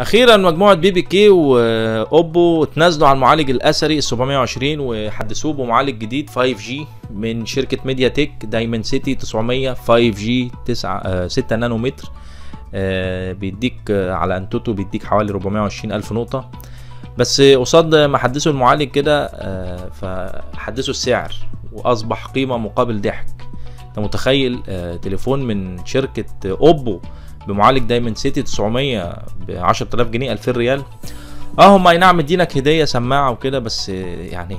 أخيرا مجموعة BBK وأوبو اتنازلوا عن المعالج الأثري ال 720 وحدثوه بمعالج جديد 5G من شركة MediaTek Dimensity 900 5G 9 6 نانومتر. آه، بيديك آه، على AnTuTu بيديك حوالي 420 ألف نقطة. بس قصاد ما حدثوا المعالج كده آه، فحدثوا السعر وأصبح قيمة مقابل ضحك. أنت متخيل؟ تليفون من شركة أوبو بمعالج Dimensity 900 ب 10000 جنيه 2000 ريال. آه هم اي نعم مدينك هدية سماعة وكده بس يعني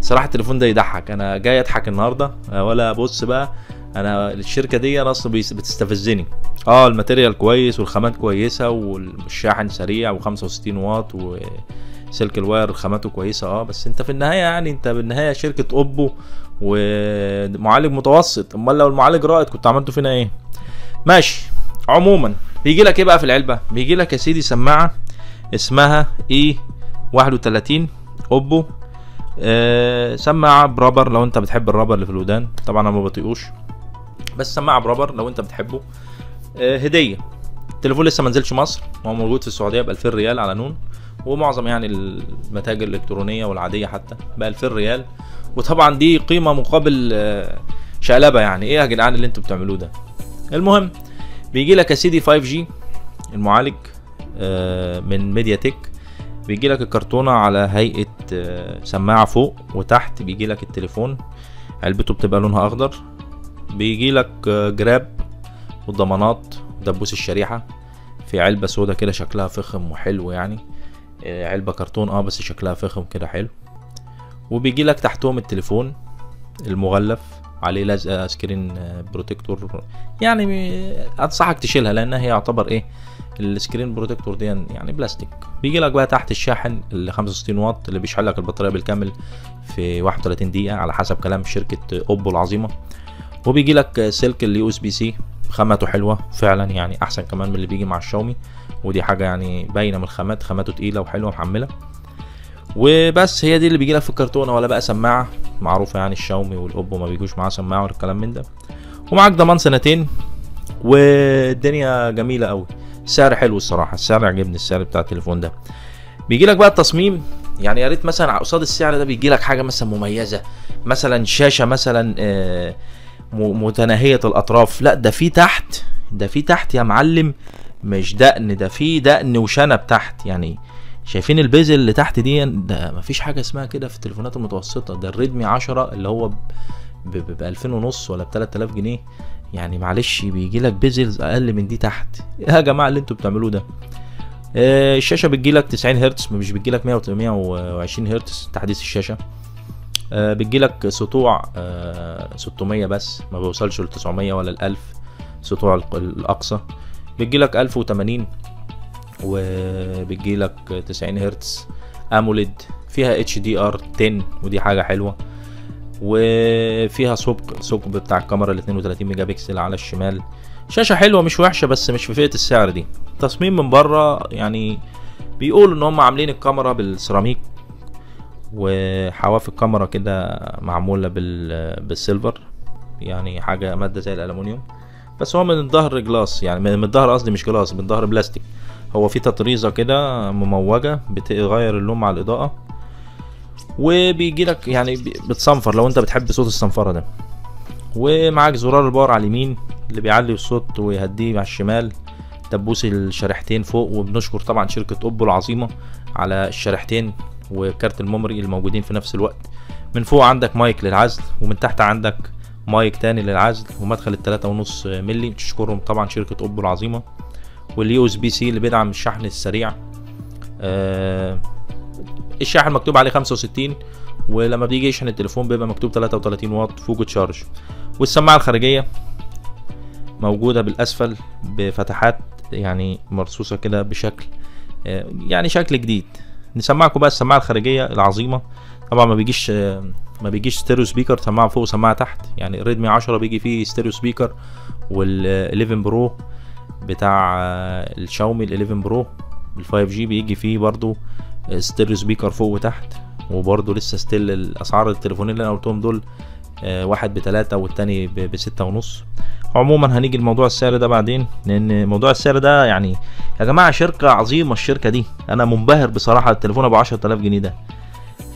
صراحة التليفون ده يضحك. أنا جاي أضحك النهارده. آه، ولا بص بقى أنا الشركة دي أنا أصلا بتستفزني. آه ال material كويس والخامات كويسة والشاحن سريع و65 واط وسلك ال wire خاماته كويسة. آه بس انت في النهاية يعني انت بالنهايه شركة اوبو ومعالج متوسط. امال لو المعالج رائد كنت عملته فينا إيه؟ ماشي. عموما. بيجي لك إيه بقى في العلبة؟ بيجي لك يا سيدي سماعة اسمها اي 31 أوبو. آه سماعة برابر لو أنت بتحب الرابر اللي في الودان. طبعا أنا ما بطيقوش. بس سماعة برابر لو أنت بتحبه. آه هدية. التليفون لسه ما نزلش مصر. هو موجود في السعودية ب 2000 ريال على نون. ومعظم يعني المتاجر الإلكترونية والعادية حتى ب 2000 ريال. وطبعا دي قيمة مقابل آه، شقلبة يعني. إيه يا جدعان اللي أنتوا بتعملوه ده؟ المهم بيجي لك يا سيدي 5G المعالج آه، من MediaTek بيجي لك الكرتونة على هيئة آه، سماعة فوق وتحت. بيجي لك التليفون علبته بتبقى لونها أخضر. بيجي لك آه، جراب والضمانات دبوس الشريحة. في علبة سودا كده شكلها فخم وحلو يعني. علبة كرتون آه بس شكلها فخم كده حلو. وبيجي لك تحتهم التليفون المغلف. عليه لزقه screen آه، protector يعني م- أنصحك تشيلها لأنها هي يعتبر إيه ال screen protector دي يعني بلاستيك بيجي لك بقى تحت الشاحن ال 65 واط اللي بيشحن لك البطارية بالكامل في 31 دقيقة على حسب كلام شركة اوبو العظيمة. وبيجي لك سلك ال USB C خامته حلوة فعلا يعني أحسن كمان من اللي بيجي مع الشاومي. ودي حاجة يعني باينة من الخامات خاماته تقيلة وحلوة محمله وبس هي دي اللي بيجي لك في الكرتونة ولا بقى سماعة. معروفة يعني الشاومي والأوبو ما بيجوش معاه سماعة ولا الكلام من ده. ومعاك ضمان سنتين. والدنيا جميلة قوي السعر حلو الصراحة. السعر عجبني السعر بتاع التليفون ده. بيجي لك بقى التصميم. يعني يا ريت مثلا قصاد السعر ده بيجي لك حاجة مثلا مميزة. مثلا شاشة مثلا آه، متناهية الأطراف. لا ده في تحت. ده في تحت يا معلم. مش دقن ده في دقن وشنب تحت. يعني شايفين البيزل اللي تحت دي ده مفيش حاجة اسمها كده في التليفونات المتوسطة. ده الريدمي 10 اللي هو ب ب- ب 2000 ونص ولا ب 3000 جنيه. يعني معلش بيجي لك بيزلز أقل من دي تحت. إيه يا جماعة اللي أنتوا بتعملوه ده؟ آه، الشاشة بتجي لك 90 هرتز مش بتجي لك 120 هرتز تحديث الشاشة. آه، بتجي لك سطوع آه، 600 بس ما بيوصلش ل 900 ولا ل 1000 سطوع الأقصى. بتجي لك 1080 وبتجي لك 90 هرتز AMOLED. فيها HDR 10 ودي حاجة حلوة. وفيها ثقب ثقب بتاع الكاميرا ال 32 ميجا بكسل على الشمال. شاشة حلوة مش وحشة بس مش في فئة السعر دي. تصميم من بره يعني بيقولوا إن هم عاملين الكاميرا بالسيراميك وحواف الكاميرا كده معمولة بال بال silver. يعني حاجة مادة زي الالومنيوم بس هو من الظهر glass يعني من الظهر قصدي مش glass من الظهر بلاستيك. هو في تطريزة كده مموجة بتغير اللون مع الإضاءة وبيجي لك يعني بتصنفر لو أنت بتحب صوت الصنفرة ده. ومعاك زرار ال power على اليمين اللي بيعلي الصوت ويهديه على الشمال. دبوس الشريحتين فوق وبنشكر طبعا شركة أوبو العظيمة على الشريحتين وكارت ال memory الموجودين في نفس الوقت. من فوق عندك مايك للعزل ومن تحت عندك مايك تاني للعزل ومدخل التلاتة ونص ملي تشكرهم طبعا شركة أوبو العظيمة. وال USB C اللي بيدعم الشحن السريع. آه الشاحن مكتوب عليه 65 ولما بيجي يشحن التليفون بيبقى مكتوب 33 واط VOOC charge والسماعة الخارجية موجودة بالأسفل بفتحات يعني مرصوصة كده بشكل آه، يعني شكل جديد. نسمعكم بقى السماعة الخارجية العظيمة. طبعا ما بيجيش آه، ما بيجيش stereo speaker سماعة فوق وسماعة تحت. يعني ال Redmi 10 بيجي فيه stereo speaker وال 11 Pro. بتاع الشاومي ال 11 Pro ال 5G بيجي فيه برضو stereo speaker فوق وتحت وبرضو لسه still الأسعار التليفونين اللي أنا قلتهم دول آه، واحد بتلاتة والتاني بستة ونص. عموما هنيجي لموضوع السعر ده بعدين لأن موضوع السعر ده يعني يا جماعة شركة عظيمة الشركة دي. أنا منبهر بصراحة التليفون ابو 10000 جنيه ده.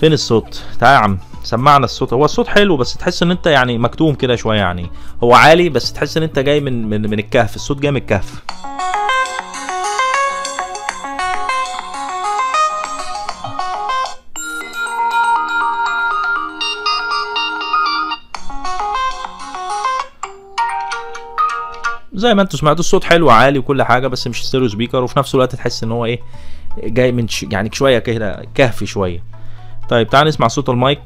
فين الصوت؟ تعال يا عم. سمعنا الصوت. هو الصوت حلو بس تحس إن أنت يعني مكتوم كده شوية يعني. هو عالي بس تحس إن أنت جاي من من, من الكهف. الصوت جاي من الكهف. زي ما أنتوا سمعتوا الصوت حلو عالي وكل حاجة بس مش stereo speaker. وفي نفس الوقت تحس إن هو إيه جاي من ش... يعني شوية كده كهفي شوية. طيب تعال نسمع صوت ال mic.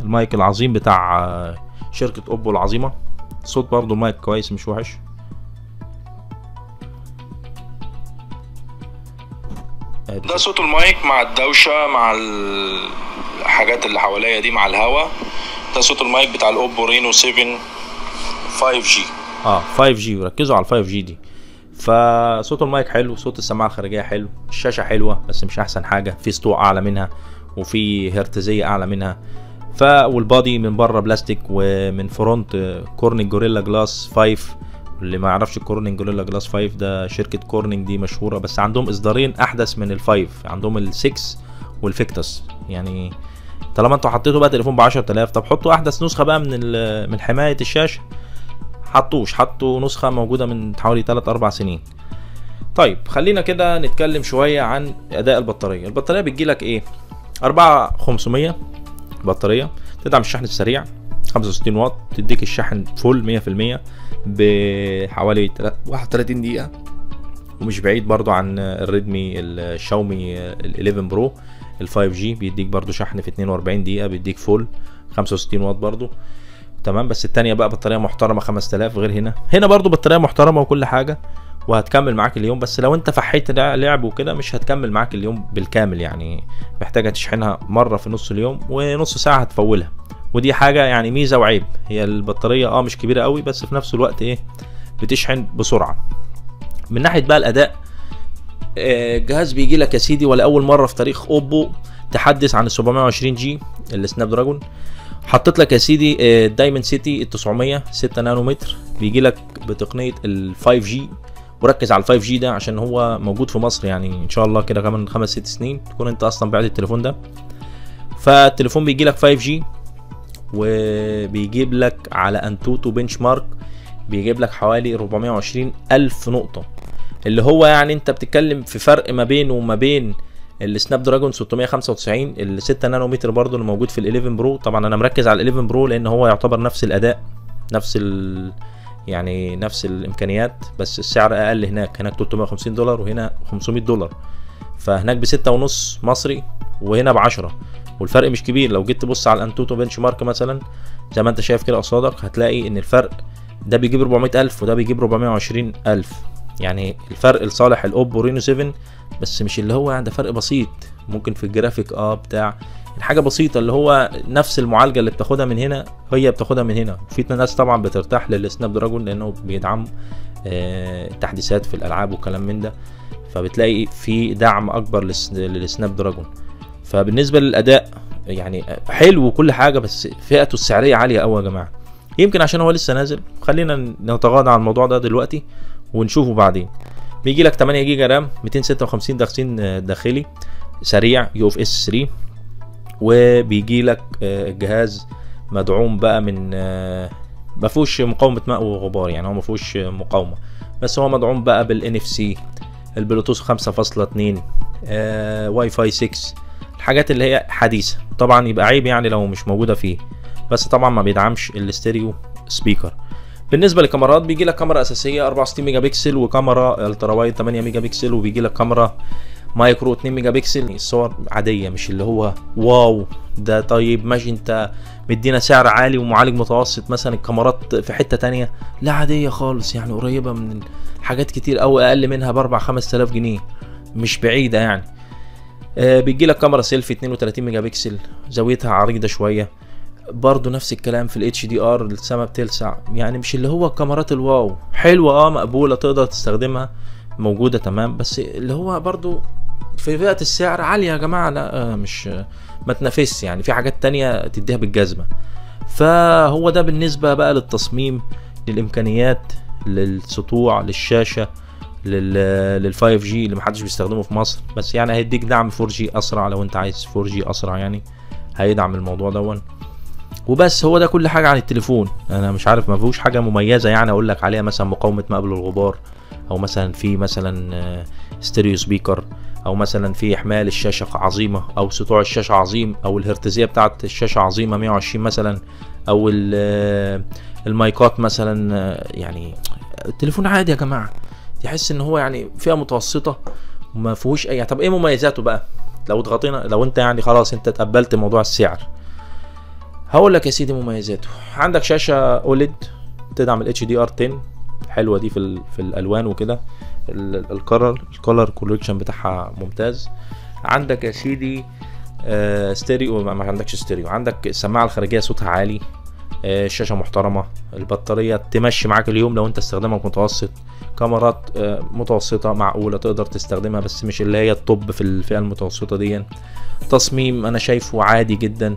ال mic العظيم بتاع آه، شركة أوبو العظيمة. صوت برضو المايك كويس مش وحش. ده صوت المايك مع الدوشة مع الحاجات اللي حواليا دي مع الهوا. ده صوت المايك بتاع الأوبو Reno 7 5G آه 5G. وركزوا على ال 5G دي. فصوت المايك حلو صوت السماعة الخارجية حلو. الشاشة حلوة بس مش أحسن حاجة. في سطوع أعلى منها وفي هرتزية أعلى منها. ف وال body من بره بلاستيك ومن front Corning Gorilla Glass 5 اللي ما يعرفش Corning Gorilla Glass 5 ده شركة Corning دي مشهورة بس عندهم إصدارين أحدث من ال5 عندهم ال6 وال Victus يعني طالما أنتوا حطيتوا بقى تليفون ب 10000 طب حطوا أحدث نسخة بقى من من حماية الشاشة. حطوش حطوا نسخة موجودة من حوالي 3 4 سنين. طيب خلينا كده نتكلم شوية عن أداء البطارية. البطارية بتجيلك إيه؟ 4500 بطارية تدعم الشحن السريع 65 واط تديك الشحن full 100% بحوالي 31 دقيقة. ومش بعيد برضو عن ال Redmi ال Xiaomi ال 11 Pro ال 5 G بيديك برضو شحن في 42 دقيقة بيديك full 65 واط برضو. تمام؟ بس التانية بقى بطارية محترمة 5000 غير هنا. هنا برضو بطارية محترمة وكل حاجة. وهتكمل معاك اليوم بس لو انت فحت لع- لعب وكده مش هتكمل معاك اليوم بالكامل يعني. محتاجة تشحنها مرة في نص اليوم ونص ساعة هتفولها. ودي حاجة يعني ميزة وعيب. هي البطارية آه مش كبيرة قوي بس في نفس الوقت إيه بتشحن بسرعة. من ناحية بقى الأداء آه، الجهاز بيجي لك يا سيدي ولأول مرة في تاريخ Oppo تخلت عن ال 720 G ال Snapdragon. حطيت لك يا سيدي آه، Dimensity ال 900 6 نانومتر. بيجي لك بتقنية ال 5 جي وركز على ال 5 جي ده عشان هو موجود في مصر يعني إن شاء الله كده كمان خمس ست سنين تكون أنت أصلا بعت التليفون ده. فالتليفون بيجي لك 5 G وبيجيب لك على AnTuTu benchmark بيجيب لك حوالي 420 ألف نقطة. اللي هو يعني أنت بتتكلم في فرق ما بينه وما بين ال Snapdragon 695 ال 6 نانومتر برضو اللي موجود في ال 11 Pro. طبعا أنا مركز على ال 11 Pro لأن هو يعتبر نفس الأداء نفس يعني نفس الإمكانيات بس السعر أقل هناك. هناك 350 دولار وهنا 500 دولار. فهناك بستة ونص مصري وهنا بعشرة. والفرق مش كبير. لو جيت تبص على ال AnTuTu benchmark مثلا زي ما أنت شايف كده قصادك هتلاقي إن الفرق ده بيجيب 400 ألف وده بيجيب 420 ألف. يعني الفرق لصالح ال Oppo Reno 7 بس مش اللي هو يعني ده فرق بسيط. ممكن في الجرافيك آه بتاع حاجة بسيطة اللي هو نفس المعالجة اللي بتاخدها من هنا هي بتاخدها من هنا. في ناس طبعا بترتاح لل Snapdragon لأنه بيدعم آه، تحديثات في الألعاب وكلام من ده. فبتلاقي في دعم أكبر للس- لل Snapdragon. فبالنسبة للأداء يعني حلو وكل حاجة بس فئته السعرية عالية قوي يا جماعة. يمكن عشان هو لسه نازل خلينا نتغاضى عن الموضوع ده دلوقتي ونشوفه بعدين. بيجي لك 8 giga RAM 256 داخلين داخلي سريع UFS 3 وبيجي لك آه، الجهاز مدعوم بقى من آه، ما فيهوش مقاومة ماء وغبار يعني هو ما فيهوش مقاومة. بس هو مدعوم بقى بال NFC ال Bluetooth 5.2 آه، واي فاي 6 الحاجات اللي هي حديثة. طبعا يبقى عيب يعني لو مش موجودة فيه. بس طبعا ما بيدعمش ال stereo speaker. بالنسبة للكاميرات بيجي لك كاميرا أساسية 64 ميجا بكسل وكاميرا ultra wide 8 ميجا بكسل وبيجي لك كاميرا macro 2 ميجا بكسل الصور عادية مش اللي هو wow. ده طيب ماشي. انت مدينا سعر عالي ومعالج متوسط مثلا الكاميرات في حتة تانية؟ لا عادية خالص يعني قريبة من حاجات كتير قوي أقل منها ب 4 5000 جنيه. مش بعيدة يعني. آه بيجي لك كاميرا سيلفي 32 ميجا بكسل زاويتها عريضة شوية. برضه نفس الكلام في ال HDR السما بتلسع. يعني مش اللي هو كاميرات ال wow. حلوة آه مقبولة تقدر تستخدمها. موجودة تمام؟ بس اللي هو برضه في فئة السعر عالية يا جماعة. لا آه، مش ما تنافسش يعني. في حاجات تانية تديها بالجزمة. فهو ده بالنسبة بقى للتصميم للإمكانيات للسطوع للشاشة لل لل 5 G اللي محدش بيستخدمه في مصر. بس يعني هيديك دعم 4 G أسرع لو انت عايز 4 G أسرع يعني. هيدعم الموضوع دوت وبس هو ده كل حاجة عن التليفون. أنا مش عارف ما فيهوش حاجة مميزة يعني أقول لك عليها مثلا مقاومة ماء والغبار. أو مثلا في مثلا stereo speaker أو مثلا في حماية الشاشة عظيمة أو سطوع الشاشة عظيم أو الهرتزية بتاعه الشاشة عظيمة 120 مثلا أو المايكات مثلا يعني التليفون عادي يا جماعة. تحس إن هو يعني فئة متوسطة وما فيهوش أي طب إيه مميزاته بقى؟ لو اتغاضينا لو أنت يعني خلاص أنت تقبلت موضوع السعر. هقول لك يا سيدي مميزاته. عندك شاشة OLED تدعم ال HDR 10 حلوة دي في. في الألوان وكده. ال color ال color correction بتاعها ممتاز. عندك يا سيدي آه ستيريو ما عندكش ستيريو. عندك السماعة الخارجية صوتها عالي آه الشاشه محترمة. البطارية تمشي معاك اليوم لو انت استخدامك متوسط. كاميرات آه متوسطة معقولة تقدر تستخدمها بس مش اللي هي ال top في الفئة المتوسطة دي. تصميم أنا شايفه عادي جدا.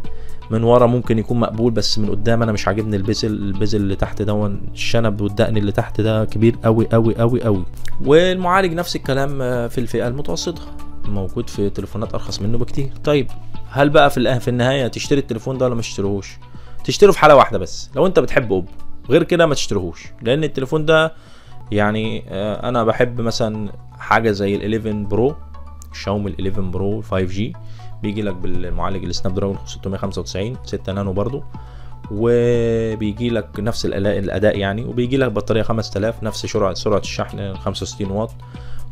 من ورا ممكن يكون مقبول بس من قدام أنا مش عاجبني ال bezel ال bezel اللي تحت دوت الشنب والدقن اللي تحت ده كبير قوي قوي قوي قوي والمعالج نفس الكلام في الفئة المتوسطة موجود في تليفونات أرخص منه بكتير. طيب هل بقى في في النهاية تشتري التليفون ده ولا ما تشتريهوش تشتريه في حالة واحدة بس لو أنت بتحب Oppo. غير كده ما تشتريهوش لأن التليفون ده يعني أنا بحب مثلا حاجة زي ال 11 Pro Xiaomi ال 11 Pro 5 G. بيجي لك بالمعالج ال Snapdragon 695 6 نانو برضو. وبيجي لك نفس الأداء يعني وبيجي لك بطارية 5000 نفس سرعة سرعة الشحن 65 واط.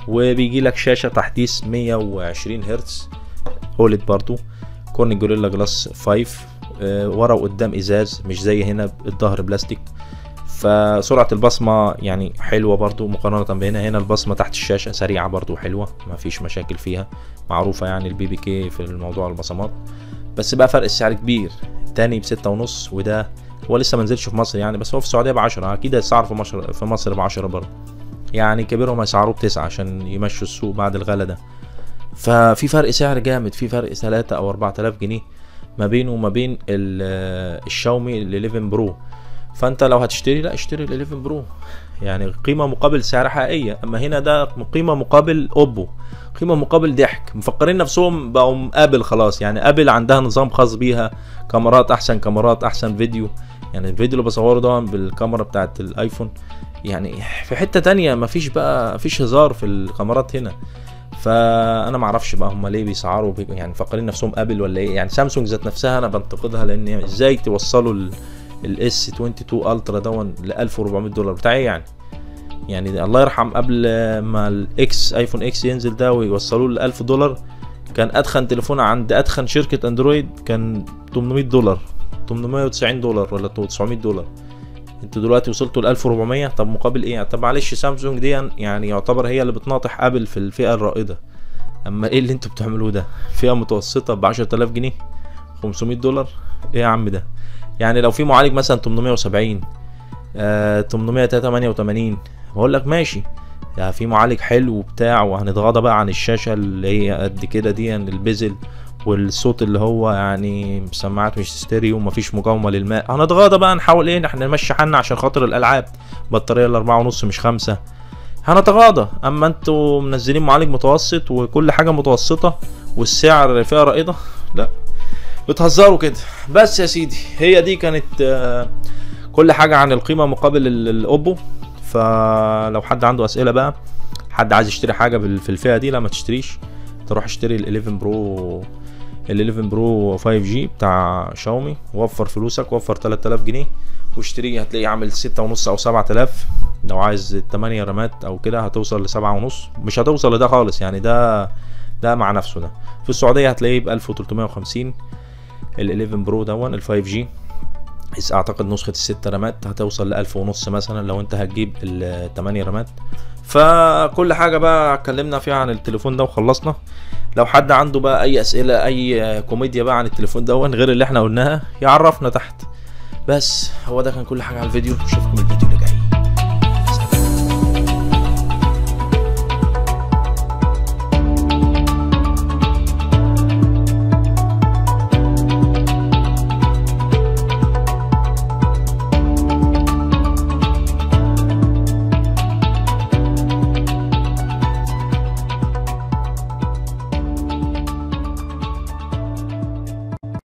وبيجي لك شاشة تحديث 120 هرتز OLED برضو. Corning Gorilla Glass 5 ورا وقدام إزاز مش زي هنا الظهر بلاستيك. فسرعة البصمة يعني حلوة برضو مقارنة بهنا. هنا البصمة تحت الشاشة سريعة برضو حلوة ما فيش مشاكل فيها. معروفة يعني ال BBK في الموضوع البصمات. بس بقى فرق السعر كبير. تاني بستة ونص وده هو لسه منزلش في مصر يعني بس هو في السعودية بعشرة. أكيد هيسعر في مصر في مصر بعشرة برضه يعني كبيرهم هيسعروه بتسعة عشان يمشوا السوق بعد الغلا ده. ففي فرق سعر جامد. في فرق تلاتة أو أربعة آلاف جنيه ما بينه وما بين الشاومي ال 11 Pro فانت لو هتشتري لا اشتري ال 11 Pro. يعني قيمة مقابل سعر حقيقية. أما هنا ده قيمة مقابل Oppo. قيمة مقابل ضحك. مفكرين نفسهم بقوا Apple خلاص. يعني Apple عندها نظام خاص بيها. كاميرات أحسن كاميرات أحسن فيديو. يعني الفيديو اللي بصوره ده بالكاميرا بتاعت ال iPhone. يعني في حتة تانية مفيش بقى مفيش هزار في الكاميرات هنا. فأنا ما أعرفش بقى هم ليه بيسعروا. بي يعني مفكرين نفسهم Apple ولا إيه؟ يعني سامسونج ذات نفسها أنا بنتقدها لأن إزاي توصلوا ال S 22 Ultra دون ل 1400 دولار. بتاع إيه يعني. يعني الله يرحم قبل ما ال X iPhone X ينزل ده ويوصلوه ل 1000 دولار كان أدخن تليفون عند أدخن شركة Android كان 800 دولار. 890 دولار ولا 900 دولار. أنتوا دلوقتي وصلتوا ل 1400 طب مقابل إيه؟ طب معلش سامسونج دي يعني يعتبر هي اللي بتناطح ابل في الفئة الرائدة. أما إيه اللي أنتوا بتعملوه ده؟ فئة متوسطة ب 10000 جنيه. 500 دولار؟ إيه يا عم ده؟ يعني لو في معالج مثلا 870 آه 888 بقول لك ماشي. يعني في معالج حلو وبتاع وهنتغاضى بقى عن الشاشة اللي هي قد كده دي يعني البزل والصوت اللي هو يعني سماعات مش ستيريو ومفيش مقاومه للماء. هنتغاضى بقى نحاول إيه إحنا نمشي حالنا عشان خاطر الألعاب. بطارية الأربعة ونص مش خمسة. هنتغاضى. أما أنتوا منزلين معالج متوسط وكل حاجة متوسطة والسعر فيها رائدة لا. بتهزروا كده. بس يا سيدي هي دي كانت كل حاجة عن القيمة مقابل الأوبو. فلو حد عنده أسئلة بقى حد عايز يشتري حاجة في الفئة دي لا ما تشتريش. تروح اشتري ال 11 Pro ال 11 Pro 5G بتاع شاومي. وفر فلوسك وفر 3000 جنيه. واشتريه هتلاقيه عامل ستة ونص أو 7000 لو عايز 8 رامات أو كده هتوصل لسبعة ونص. مش هتوصل لده خالص يعني ده ده مع نفسه ده. في السعودية هتلاقيه ب 1350 ال 11 Pro دون ال 5G اعتقد نسخة الستة رامات هتوصل ل 1000 ونص مثلا لو انت هتجيب التمانية رامات. فكل حاجة بقى اتكلمنا فيها عن التليفون ده وخلصنا. لو حد عنده بقى أي أسئلة أي كوميديا بقى عن التليفون ده غير اللي إحنا قلناها يعرفنا تحت. بس هو ده كان كل حاجة على الفيديو. أشوفكم الفيديو